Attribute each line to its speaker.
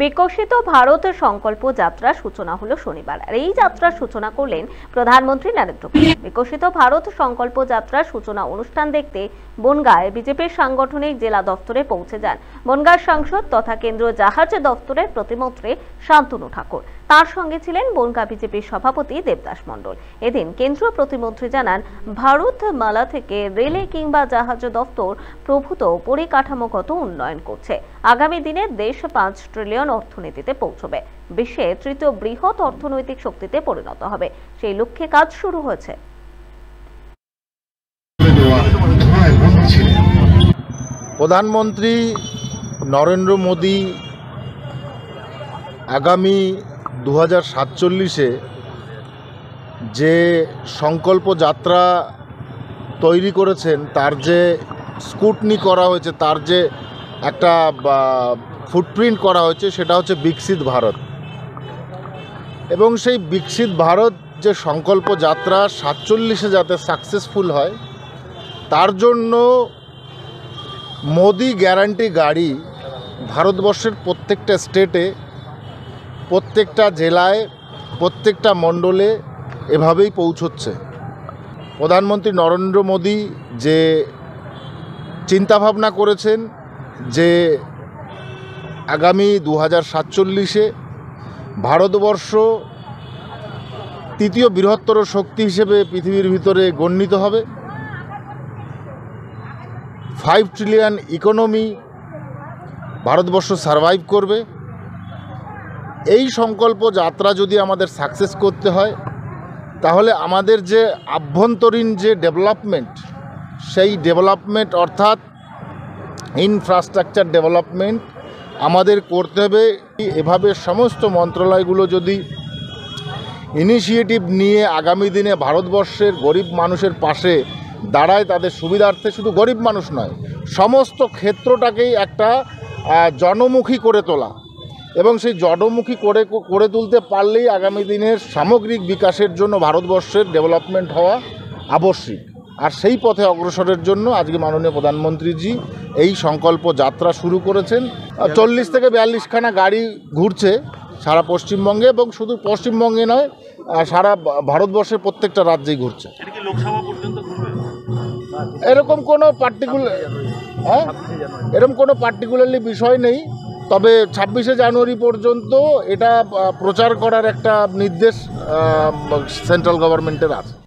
Speaker 1: বিকশিত ভারত সংকল্প যাত্রা সূচনা হলো শনিবার। আর এই যাত্রার সূচনা করলেন প্রধানমন্ত্রী নরেন্দ্র মোদী। বিকশিত ভারত সংকল্প যাত্রা সূচনা অনুষ্ঠান দেখতে বনগায় বিজেপির সাংগঠনিক জেলা দফতরে পৌঁছে যান। বনগাঁ সাংসদ তথা কেন্দ্রীয় জাহাজ দফতরের প্রতিমন্ত্রী শান্তনু ঠাকুর। তার সঙ্গে ছিলেন বনগাঁ বিজেপির সভাপতি দেবদাস মণ্ডল। এদিন কেন্দ্রীয় প্রতিমন্ত্রী জানান, ভারত মালা থেকে রেলে কিংবা জাহাজ দফতর প্রভূত পরিকাঠামোগত উন্নয়ন করছে। আগামী দিনে দেশ পাঁচ ট্রিলিয়ন অর্থনীতিতে পৌঁছবে। বিশ্বে তৃতীয় বৃহৎ অর্থনৈতিক শক্তিতে পরিণত হবে। সেই লক্ষ্যে কাজ শুরু হয়েছে।
Speaker 2: প্রধানমন্ত্রী নরেন্দ্র মোদী আগামী দু হাজার সাতচল্লিশে যে সংকল্প যাত্রা তৈরি করেছেন, তার যে স্কুটনি করা হয়েছে, তার যে একটা ফুটপ্রিন্ট করা হয়েছে, সেটা হচ্ছে বিকশিত ভারত। এবং সেই বিকশিত ভারত যে সংকল্প যাত্রা সাতচল্লিশে যাতে সাকসেসফুল হয়, তার জন্য মোদি গ্যারান্টি গাড়ি ভারতবর্ষের প্রত্যেকটা স্টেটে প্রত্যেকটা জেলায়, প্রত্যেকটা মণ্ডলে এভাবেই পৌঁছচ্ছে। প্রধানমন্ত্রী নরেন্দ্র মোদী যে চিন্তাভাবনা করেছেন যে আগামী দু হাজার সাতচল্লিশে ভারতবর্ষ তৃতীয় বৃহত্তর শক্তি হিসেবে পৃথিবীর ভিতরে গণ্যিত হবে। Five trillion economy Bharatvarsha survive করবে। এই সংকল্প যাত্রা যদি আমাদের সাকসেস করতে হয়, তাহলে আমাদের যে আভ্যন্তরীণ যে ডেভেলপমেন্ট সেই ডেভেলপমেন্ট অর্থাৎ ইনফ্রাস্ট্রাকচার ডেভেলপমেন্ট আমাদের করতে হবে। এভাবে সমস্ত মন্ত্রণালয়গুলো যদি ইনিশিয়েটিভ নিয়ে আগামী দিনে ভারতবর্ষের গরিব মানুষের পাশে দাঁড়ায়, তাদের সুবিধার্থে শুধু গরিব মানুষ নয়, সমস্ত ক্ষেত্রটাকেই একটা জনমুখী করে তোলা। এবং সেই জনমুখী করে করে তুলতে পারলেই আগামী দিনের সামগ্রিক বিকাশের জন্য ভারতবর্ষের ডেভেলপমেন্ট হওয়া আবশ্যিক। আর সেই পথে অগ্রসরের জন্য আজকে মাননীয় প্রধানমন্ত্রীজি এই সংকল্প যাত্রা শুরু করেছেন। চল্লিশ থেকে বিয়াল্লিশখানা গাড়ি ঘুরছে সারা পশ্চিমবঙ্গে এবং শুধু পশ্চিমবঙ্গে নয় সারা ভারতবর্ষের প্রত্যেকটা রাজ্যেই ঘুরছে। এরকম কোনো পার্টিকুলার হ্যাঁ? এরকম কোনো পার্টিকুলারলি বিষয় নেই। তবে ছাব্বিশে জানুয়ারি পর্যন্ত এটা প্রচার করার একটা নির্দেশ সেন্ট্রাল গভর্নমেন্টের আছে।